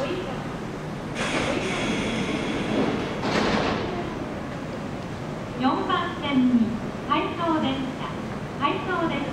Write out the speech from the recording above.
4番線に回送電車回送電車